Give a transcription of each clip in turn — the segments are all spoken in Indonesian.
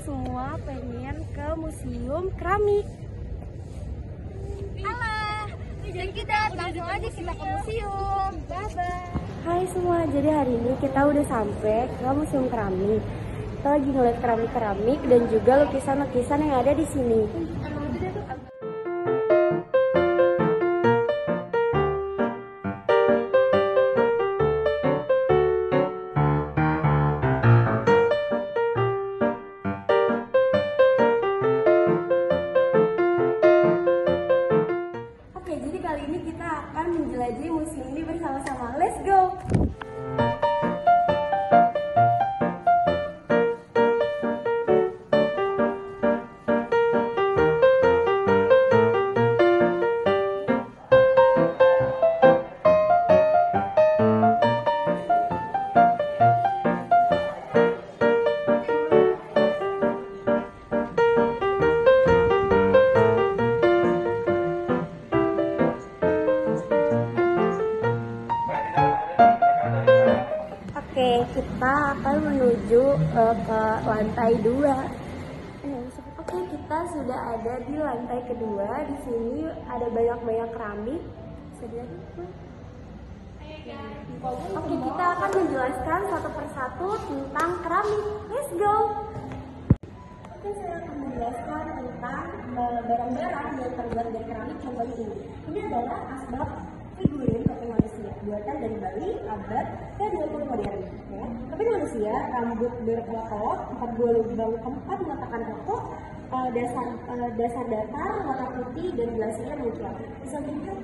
semua pengen ke museum keramik. Alah, tujuan kita langsung aja kita ke museum. Bye bye. Hai semua, jadi hari ini kita udah sampai ke museum keramik. Kita lagi ngeliat keramik-keramik dan juga lukisan-lukisan yang ada di sini. Kali ini kita akan menjelajahi museum ini bersama-sama. Let's go! Kita akan menuju eh, ke lantai dua. Eh, Oke, kita sudah ada di lantai kedua. Di sini ada banyak-banyak keramik. Dilihat? Oke, kita akan menjelaskan satu persatu tentang keramik. Let's go! Oke, saya akan menjelaskan tentang eh, barang-barang yang terbuat dari keramik contohnya ini. Ini adalah asbab figurin topeng manusia buatan dari Bali abad ke-20 modern. Ya. Manusia rambut berkelok, empat buah lubang keempat meletakkan rokok, eh, dasar eh, dasar datar warna putih dan gelasnya mengkilap. Bisa dilihat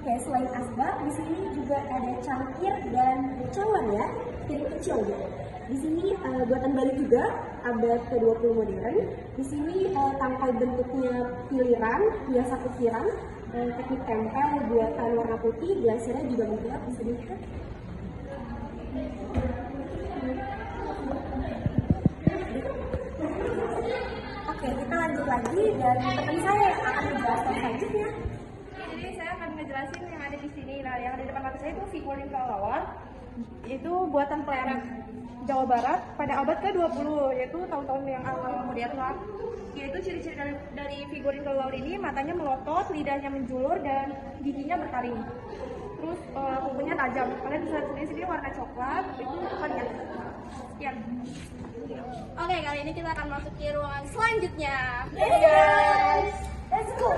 Oke, selain asbak, di sini juga ada cangkir dan cawan ya, piring kecil gitu. Di sini eh, buatan Bali juga, abad ke-20 modern. Di sini tangkai bentuknya piliran, biasa ukiran, eh, teknik tempel buatan warna putih, glasirnya juga mengkilap, bisa dilihat. Oke, kita lanjut lagi dan teman saya akan menjelaskan selanjutnya. Jadi saya akan ngejelasin yang ada di sini. Nah, yang ada di depan mata saya itu figurin kelelawar. Itu buatan pelerak Jawa Barat pada abad ke-20, yaitu tahun-tahun yang awal modern lah. Yaitu ciri-ciri dari, dari figurin kelelawar ini matanya melotot, lidahnya menjulur, dan giginya bertaring. Terus kukunya tajam. Kalian bisa lihat sini warna coklat, itu depannya. Sekian. Oke, kali ini kita akan masuk ke ruangan selanjutnya. Hey guys, let's go.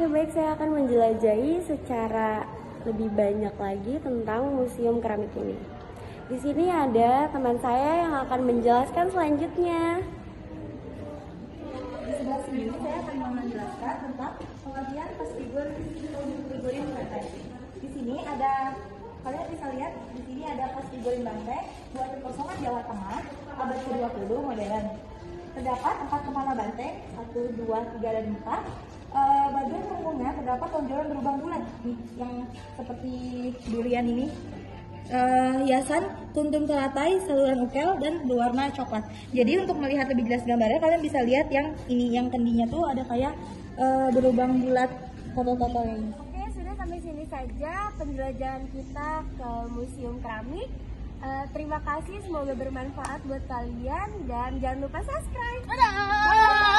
Oke baik, saya akan menjelajahi secara lebih banyak lagi tentang museum keramik ini. Di sini ada teman saya yang akan menjelaskan selanjutnya. Di sebelah sini saya akan menjelaskan tentang pengertian pas figur figurin banteng. Di sini ada kalian bisa lihat di sini ada pas figurin banteng buatan personal Jawa Tengah abad ke-20 modern. Terdapat empat kepala banteng, satu, dua, tiga, dan empat. Eh, bagian punggungnya terdapat tonjolan berlubang bulat yang seperti durian ini. Eh, hiasan tuntun teratai, saluran ukel, dan berwarna coklat. Jadi untuk melihat lebih jelas gambarnya, kalian bisa lihat yang ini, yang kendinya tuh ada kayak eh, berlubang bulat foto-foto ini. Oke, sudah sampai sini saja penjelajahan kita ke Museum Keramik. Eh, terima kasih, semoga bermanfaat buat kalian dan jangan lupa subscribe. Dadah!